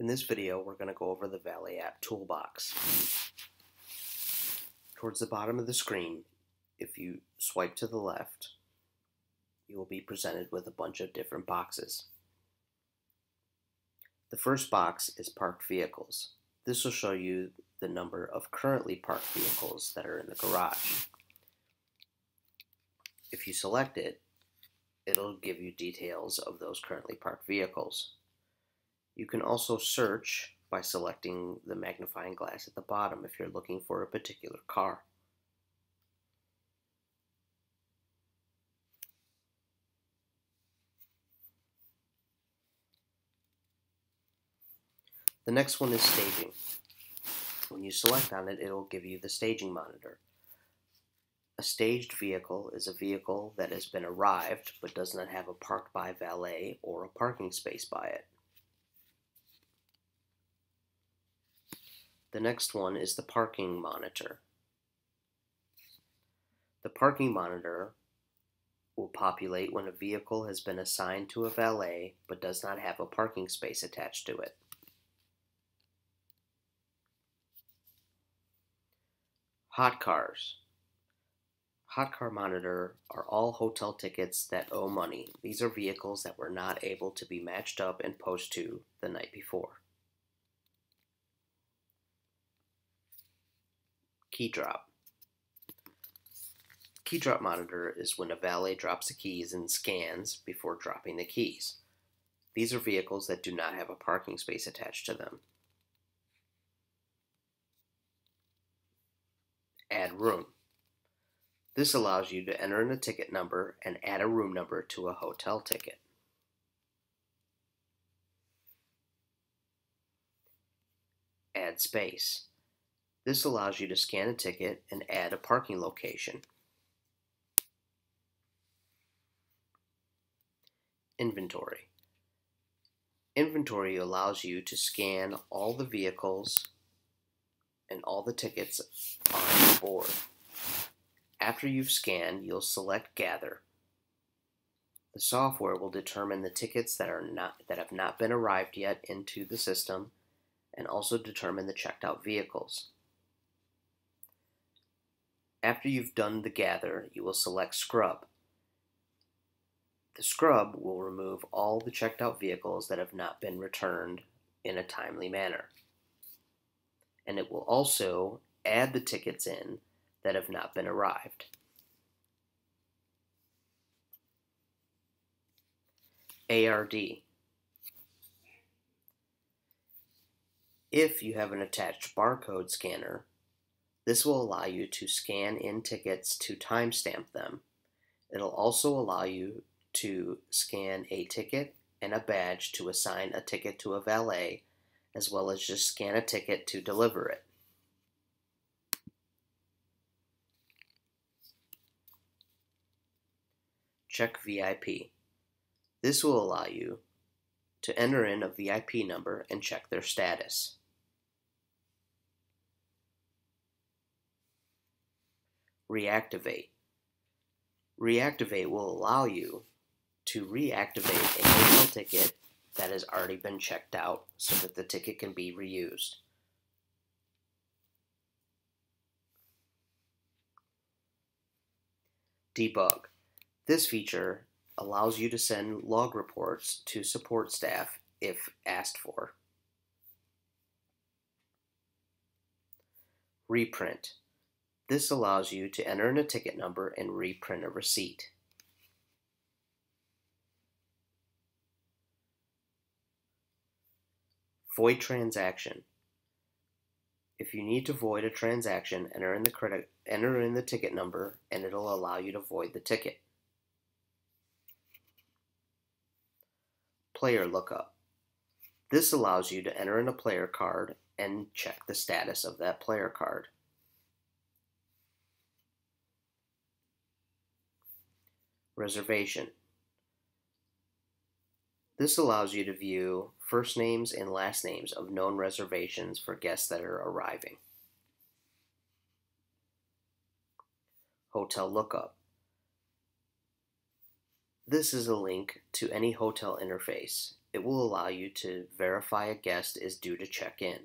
In this video, we're going to go over the Valet app toolbox. Towards the bottom of the screen, if you swipe to the left, you will be presented with a bunch of different boxes. The first box is parked vehicles. This will show you the number of currently parked vehicles that are in the garage. If you select it, it'll give you details of those currently parked vehicles. You can also search by selecting the magnifying glass at the bottom if you're looking for a particular car. The next one is staging. When you select on it, it'll give you the staging monitor. A staged vehicle is a vehicle that has been arrived but does not have a parked by valet or a parking space by it. The next one is the parking monitor. The parking monitor will populate when a vehicle has been assigned to a valet but does not have a parking space attached to it. Hot cars. Hot car monitor are all hotel tickets that owe money. These are vehicles that were not able to be matched up and posted to the night before. Key drop. Key drop monitor is when a valet drops the keys and scans before dropping the keys. These are vehicles that do not have a parking space attached to them. Add room. This allows you to enter in a ticket number and add a room number to a hotel ticket. Add space. This allows you to scan a ticket and add a parking location. Inventory. Inventory allows you to scan all the vehicles and all the tickets on the board. After you've scanned, you'll select Gather. The software will determine the tickets that are not that have not been arrived yet into the system and also determine the checked out vehicles. After you've done the gather, you will select Scrub. The scrub will remove all the checked out vehicles that have not been returned in a timely manner. And it will also add the tickets in that have not been arrived. ARD. If you have an attached barcode scanner, this will allow you to scan in tickets to timestamp them. It'll also allow you to scan a ticket and a badge to assign a ticket to a valet, as well as just scan a ticket to deliver it. Check VIP. This will allow you to enter in a VIP number and check their status. Reactivate. Reactivate will allow you to reactivate a hotel ticket that has already been checked out so that the ticket can be reused. Debug. This feature allows you to send log reports to support staff if asked for. Reprint. This allows you to enter in a ticket number and reprint a receipt. Void transaction. If you need to void a transaction, enter in the credit enter in the ticket number and it'll allow you to void the ticket. Player lookup. This allows you to enter in a player card and check the status of that player card. Reservation. This allows you to view first names and last names of known reservations for guests that are arriving. Hotel Lookup. This is a link to any hotel interface. it will allow you to verify a guest is due to check in.